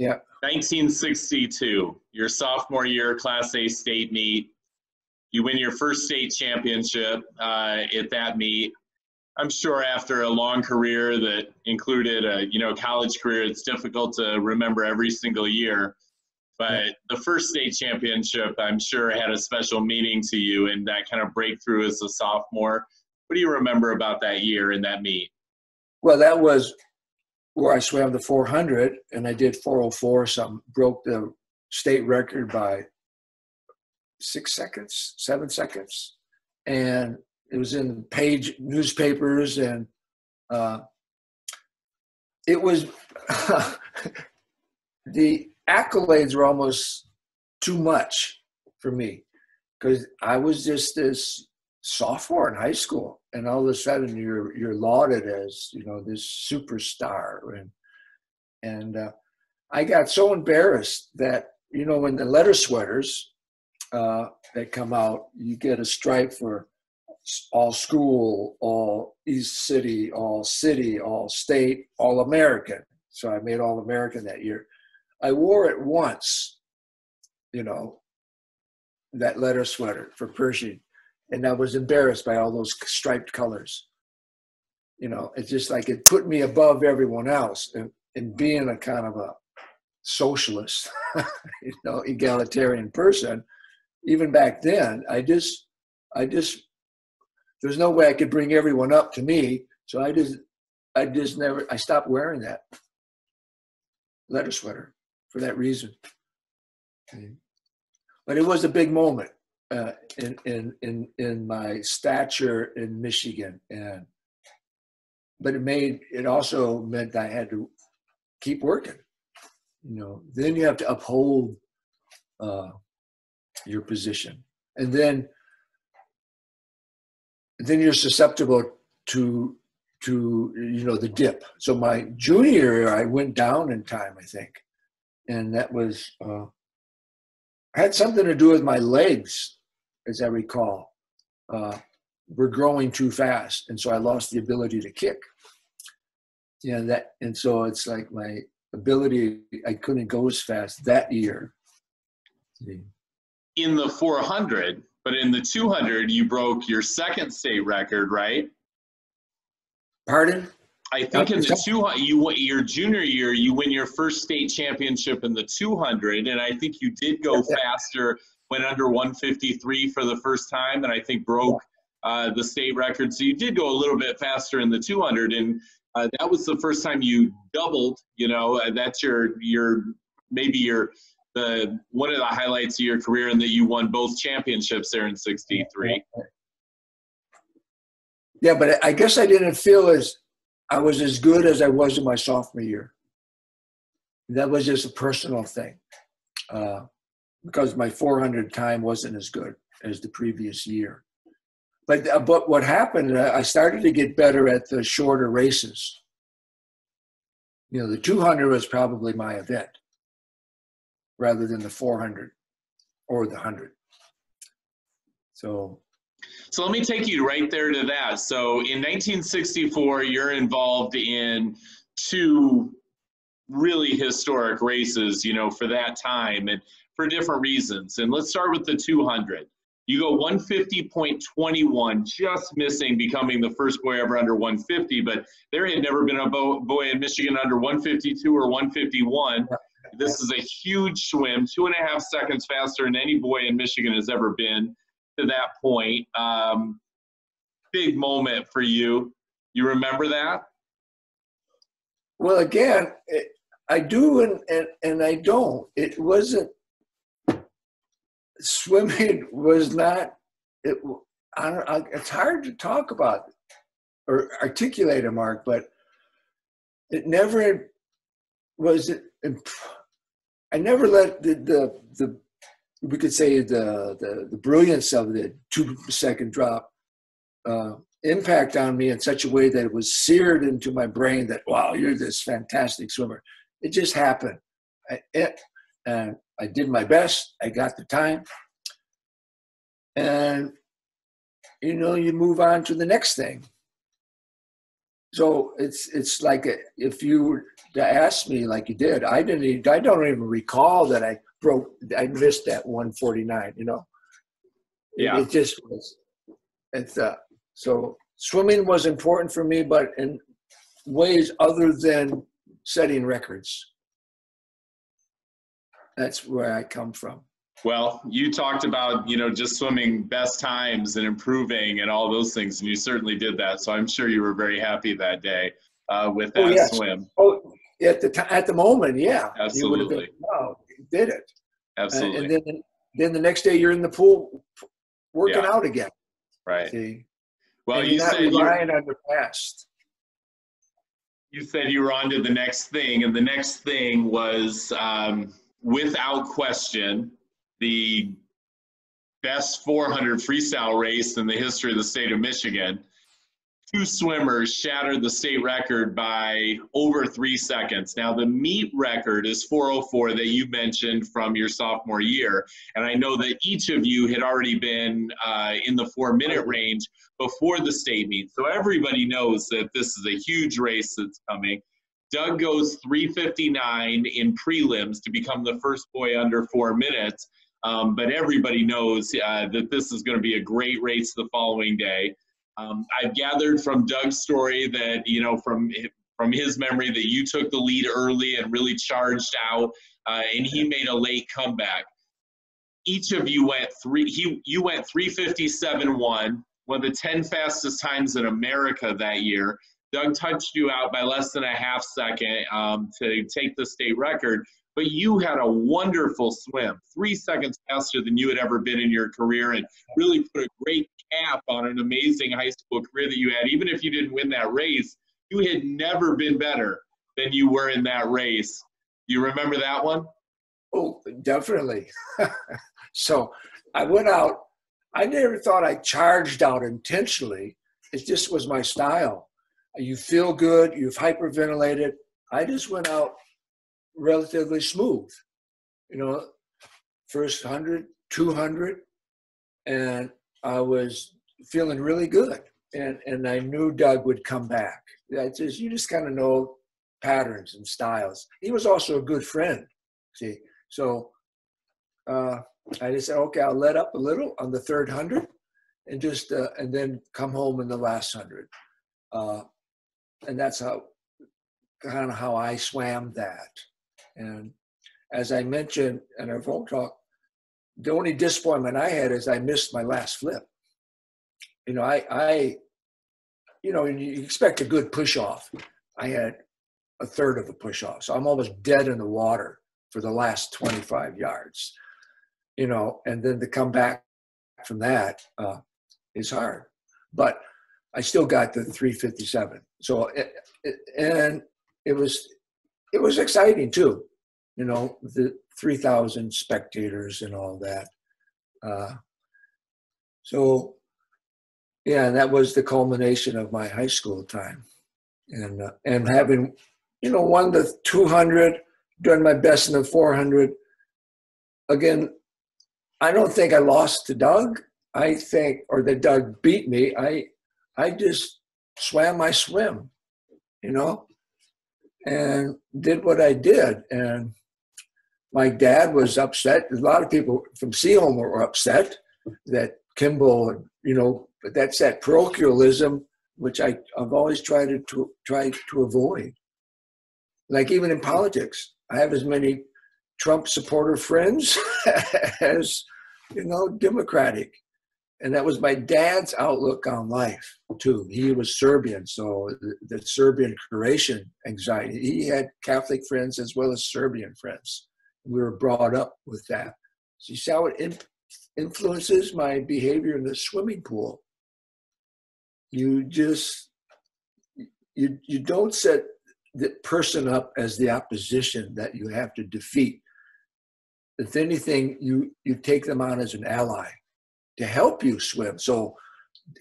Yeah. 1962, your sophomore year Class A state meet. You win your first state championship uh, at that meet. I'm sure after a long career that included a you know college career, it's difficult to remember every single year. But the first state championship, I'm sure, had a special meaning to you and that kind of breakthrough as a sophomore. What do you remember about that year and that meet? Well, that was where I swam the 400 and I did 404 something, broke the state record by six seconds, seven seconds. And it was in the page newspapers and uh, it was the accolades were almost too much for me because I was just this sophomore in high school, and all of a sudden you're you're lauded as you know this superstar, and and uh, I got so embarrassed that you know when the letter sweaters uh, that come out, you get a stripe for all school, all East City, all city, all state, all American. So I made all American that year. I wore it once, you know, that letter sweater for Pershing, and I was embarrassed by all those striped colors. You know, it's just like it put me above everyone else, and, and being a kind of a socialist, you know, egalitarian person. Even back then, I just, I just, there's no way I could bring everyone up to me, so I just, I just never, I stopped wearing that letter sweater for that reason. But it was a big moment uh, in, in, in, in my stature in Michigan. And, but it made, it also meant I had to keep working. You know, then you have to uphold uh, your position. And then, then you're susceptible to to you know the dip. So my junior year, I went down in time, I think, and that was uh, had something to do with my legs, as I recall. Uh, we're growing too fast, and so I lost the ability to kick. Yeah, that and so it's like my ability I couldn't go as fast that year. In the 400, but in the 200, you broke your second state record, right? Pardon? I think in the two you your junior year you win your first state championship in the 200, and I think you did go faster, went under 153 for the first time, and I think broke uh, the state record. So you did go a little bit faster in the 200, and uh, that was the first time you doubled. You know, uh, that's your your maybe your the one of the highlights of your career, and that you won both championships there in '63. Yeah, but I guess I didn't feel as I was as good as I was in my sophomore year. That was just a personal thing, uh, because my 400 time wasn't as good as the previous year. But uh, but what happened? Uh, I started to get better at the shorter races. You know, the 200 was probably my event, rather than the 400 or the 100. So so let me take you right there to that. So in 1964, you're involved in two really historic races, you know, for that time and for different reasons. And let's start with the 200. You go 150.21, just missing becoming the first boy ever under 150, but there had never been a boy in Michigan under 152 or 151. This is a huge swim, two and a half seconds faster than any boy in Michigan has ever been to that point. Um, big moment for you. You remember that? Well, again, it, I do and, and, and I don't. It wasn't, swimming was not, it, I don't, I, it's hard to talk about or articulate a mark, but it never was, it, I never let the, the, the we could say the, the, the brilliance of the two second drop uh, impact on me in such a way that it was seared into my brain that wow you're this fantastic swimmer. It just happened. I, it, and i did my best i got the time and you know you move on to the next thing so it's it's like a, if you were to ask me like you did, I didn't. Even, I don't even recall that I broke. I missed that 149. You know. Yeah. It, it just was. It's uh. So swimming was important for me, but in ways other than setting records. That's where I come from. Well, you talked about, you know, just swimming best times and improving and all those things, and you certainly did that. So I'm sure you were very happy that day uh, with that oh, yes. swim. Oh, at the t- at the moment, yeah, absolutely. Been, wow, did it. Absolutely. Uh, and then then the next day you're in the pool working Yeah. out again. right. See? Well, And you you're not said you, relying on the past. you said you were on to the next thing, and the next thing was, um, without question, the best 400 freestyle race in the history of the state of Michigan. Two swimmers shattered the state record by over three seconds. Now, the meet record is 404 that you mentioned from your sophomore year. And I know that each of you had already been uh, in the four minute range before the state meet. So everybody knows that this is a huge race that's coming. Doug goes 359 in prelims to become the first boy under four minutes. Um, but everybody knows uh, that this is going to be a great race the following day. Um, I've gathered from Doug's story that you know from from his memory that you took the lead early and really charged out, uh, and he made a late comeback. Each of you went three. He you went 357.1, one of the 10 fastest times in America that year. Doug touched you out by less than a half second um, to take the state record but you had a wonderful swim, three seconds faster than you had ever been in your career, and really put a great cap on an amazing high school career that you had. Even if you didn't win that race, you had never been better than you were in that race. You remember that one? Oh, definitely. so I went out. I never thought I charged out intentionally. It just was my style. You feel good. You've hyperventilated. I just went out relatively smooth. You know, first 100, 200, and I was feeling really good. And, and I knew Doug would come back. I just, you just kind of know patterns and styles. He was also a good friend. See, so uh, I just said, okay, I'll let up a little on the third hundred, and just uh, and then come home in the last hundred, uh, and that's how kind of how I swam that. And as I mentioned in our phone talk, the only disappointment I had is I missed my last flip. You know, I, I, you know, you expect a good push off. I had a third of a push off, so I'm almost dead in the water for the last 25 yards. You know, and then to come back from that uh, is hard, but I still got the 357. So, it, it, and it was it was exciting too you know the 3000 spectators and all that uh, so yeah that was the culmination of my high school time. And uh, and having you know won the 200 done my best in the 400 again i don't think i lost to doug. I think or that doug beat me. I i just swam my swim you know and did what I did. And my dad was upset. A lot of people from Seaholm were upset that Kimball, you know, but that's that parochialism which I, I've always tried to, to try to avoid. Like even in politics, I have as many Trump supporter friends as you know Democratic, and that was my dad's outlook on life too. He was Serbian, so the, Serbian Croatian anxiety. He had Catholic friends as well as Serbian friends. We were brought up with that. So you see how it in, influences my behavior in the swimming pool. You just you you don't set the person up as the opposition that you have to defeat. If anything, you you take them on as an ally to help you swim. So,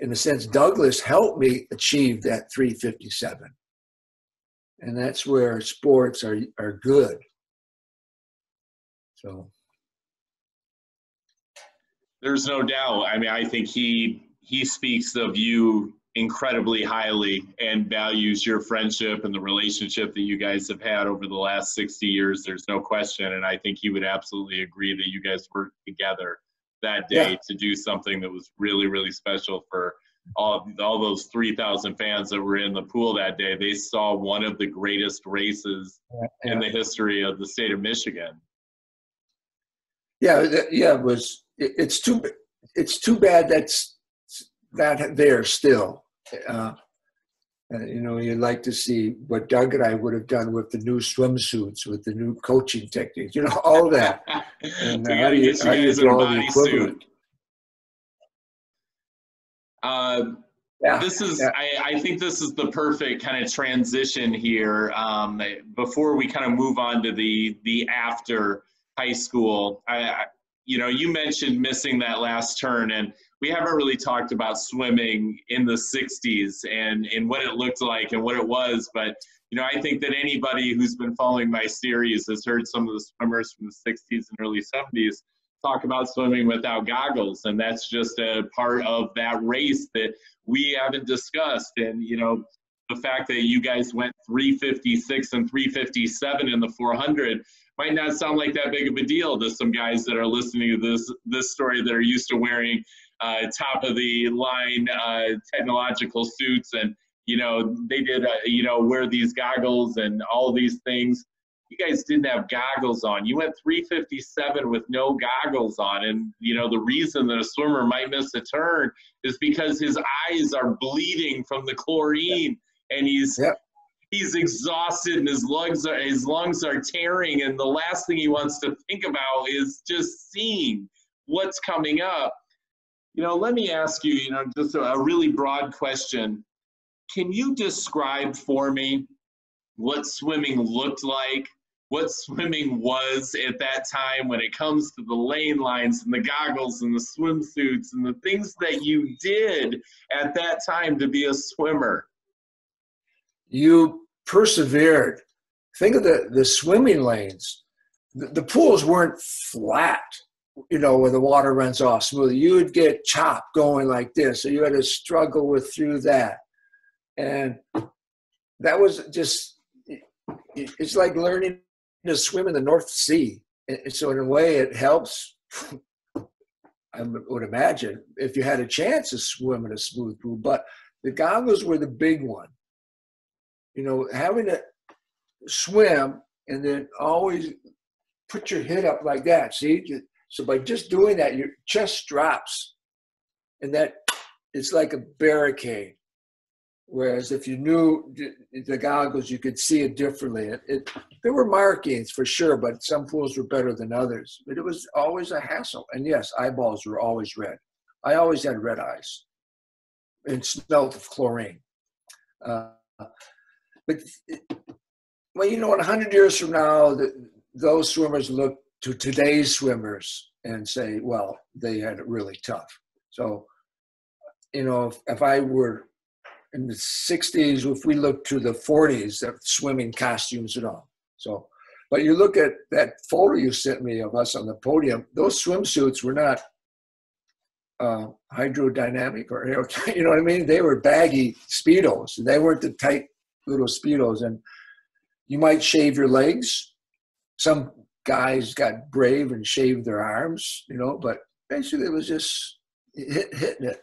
in a sense, Douglas helped me achieve that 357. And that's where sports are, are good. So, There's no doubt. I mean, I think he he speaks of you incredibly highly and values your friendship and the relationship that you guys have had over the last 60 years. There's no question. And I think he would absolutely agree that you guys work together that day Yeah. to do something that was really, really special for all, all those 3,000 fans that were in the pool that day. They saw one of the greatest races in the history of the state of Michigan. Yeah, yeah, it was. it- It's too. It's too bad that's that there still. Uh, uh, you know, you'd like to see what Doug and I would have done with the new swimsuits, with the new coaching techniques. You know, all that. And how do you- how do you you guys in a draw the equivalent? Uh, Yeah, this is yeah. I, I think this is the perfect kind of transition here um, before we kind of move on to the the after high school I, I you know you mentioned missing that last turn and we haven't really talked about swimming in the 60s and and what it looked like and what it was but you know i think that anybody who's been following my series has heard some of the swimmers from the 60s and early 70s talk about swimming without goggles and that's just a part of that race that we haven't discussed. And you know the fact that you guys went 356 and 357 in the 400 might not sound like that big of a deal to some guys that are listening to this this story that are used to wearing uh, top of the line uh, technological suits and you know they did uh, you know wear these goggles and all these things you guys didn't have goggles on. You went 357 with no goggles on. And, you know, the reason that a swimmer might miss a turn is because his eyes are bleeding from the chlorine and he's. He's exhausted and his lungs are his lungs are tearing and the last thing he wants to think about is just seeing what's coming up. You know, let me ask you, you know, just a, a really broad question. Can you describe for me what swimming looked like, what swimming was at that time when it comes to the lane lines and the goggles and the swimsuits and the things that you did at that time to be a swimmer. You persevered. Think of the, the swimming lanes. The, the pools weren't flat, you know, where the water runs off smoothly. You would get chopped going like this. So you had to struggle with through that. And that was just, it's like learning to swim in the North Sea. And so in a way it helps, I would imagine, if you had a chance to swim in a smooth pool. But the goggles were the big one you know, having to swim and then always put your head up like that. See, so by just doing that, your chest drops, and that it's like a barricade. Whereas if you knew the- goggles, you could see it differently. It, it, there were markings for sure, but some pools were better than others. But it was always a hassle. And yes, eyeballs were always red. I always had red eyes and smelled of chlorine. Uh, but well, you know, in hundred years from now, the, those swimmers look to today's swimmers and say, "Well, they had it really tough." So, you know, if, if I were in the '60s, if we look to the '40s, the swimming costumes and all. So, but you look at that photo you sent me of us on the podium; those swimsuits were not uh, hydrodynamic or you know what I mean. They were baggy speedos. They weren't the tight little speedos, and you might shave your legs. Some guys got brave and shaved their arms, you know, but basically it was just hit, hitting it.